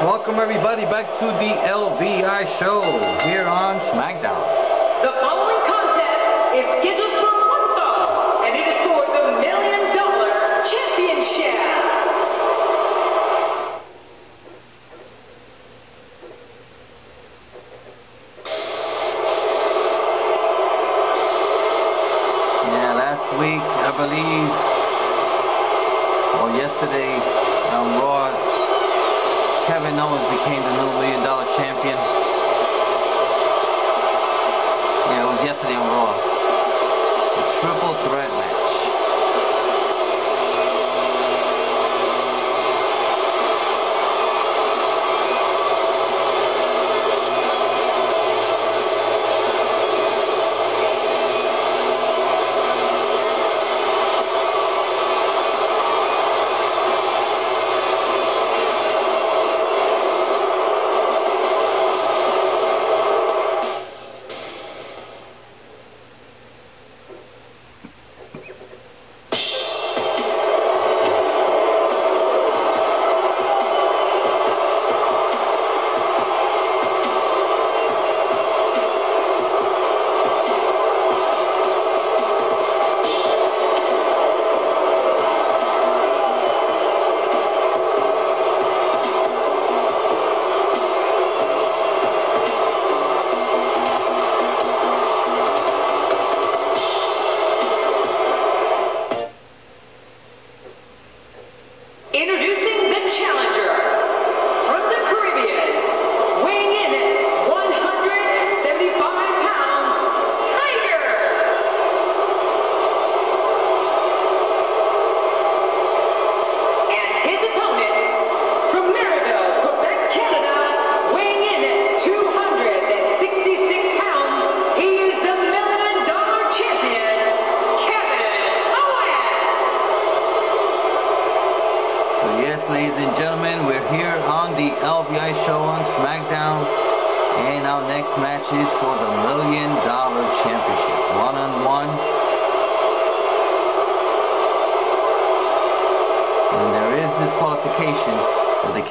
Welcome everybody back to the LVI show here on SmackDown. The following contest is scheduled for one fall, and it is for the Million Dollar Championship. Yeah, last week I believe, or yesterday I'm Raw. Kevin Owens became the new million dollar champion. Yeah, it was yesterday on Raw. The triple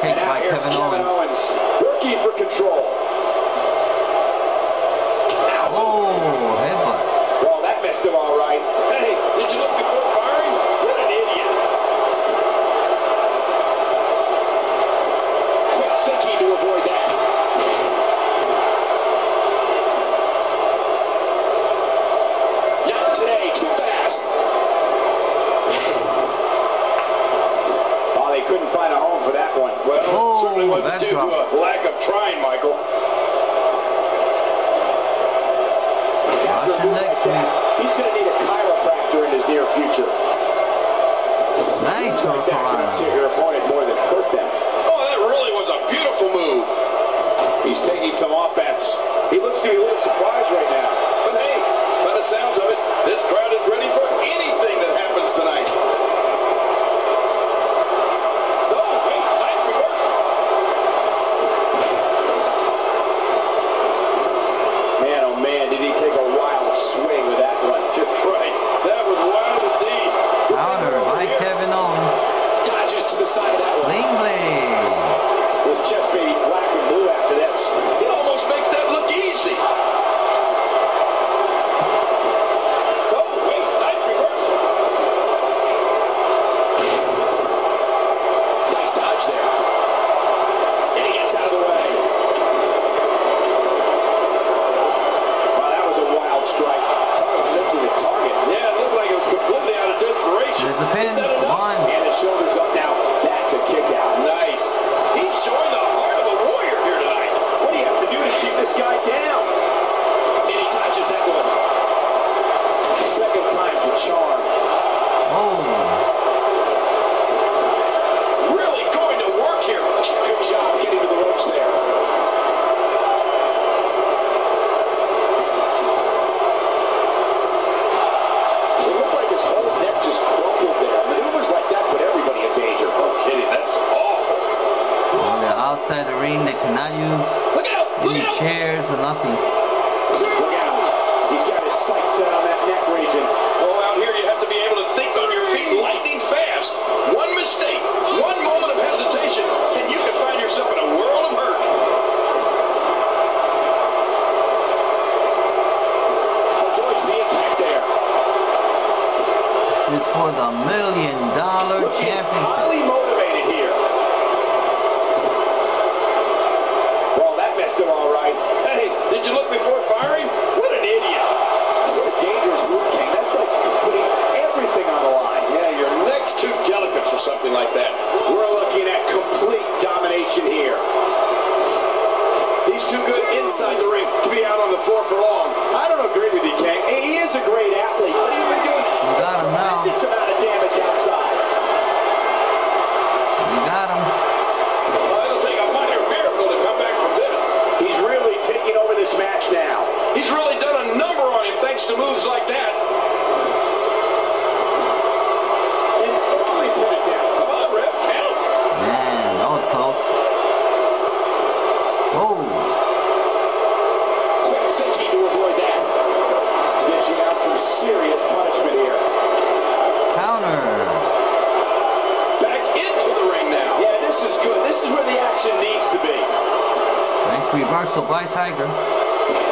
kick by Kevin Owens. Kevin Owens. Working for control. future. Nice right see your opponent more than hurt. Oh, that really was a beautiful move. He's taking some offense. He looks to be a little surprised. the pin. million dollar championship. Highly motivated here. Well, that messed him all right. Hey, did you look before firing? What an idiot. What a dangerous move, King. That's like putting everything on the line. Yeah, your neck's too delicate for something like that. We're looking at complete domination here. to moves like that. Put it down. Come on, count. Man, close. Quick thinking to avoid that. Out serious punishment here. Counter. Back into the ring now. Yeah, this is good. This is where the action needs to be. Nice reversal by Tiger.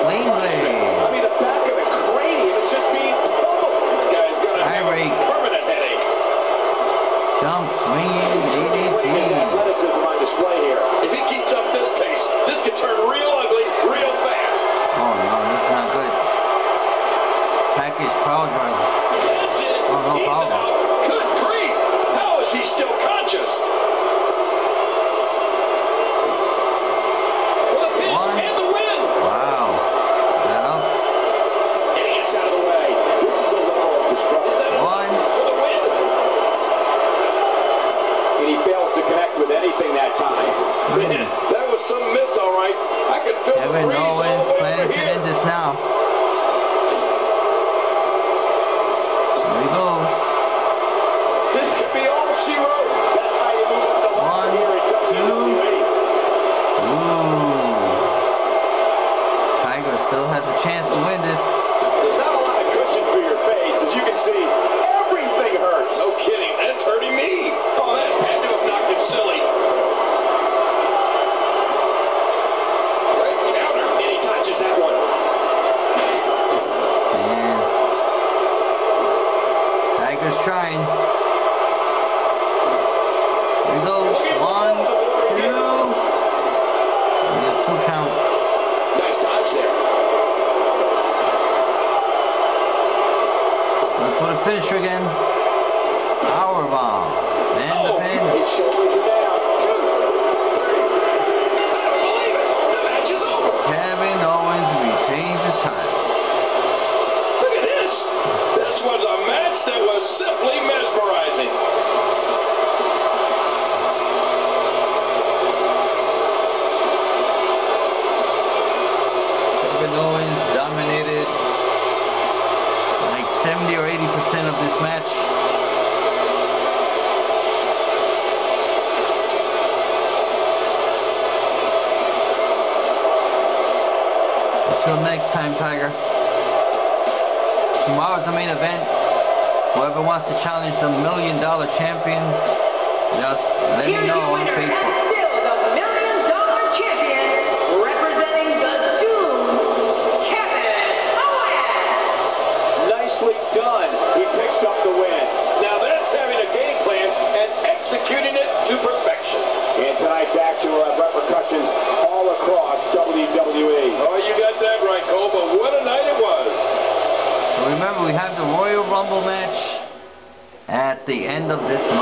Flame blade. I mean, the back nine. Here he goes. One, two. And two count. Nice dodge there. Look for the finisher again. Power bomb. And oh, the pin. Till next time, Tiger. Tomorrow's the main event. Whoever wants to challenge the million dollar champion, just let Here's me know on Facebook. Champion, Nicely done. end of this month.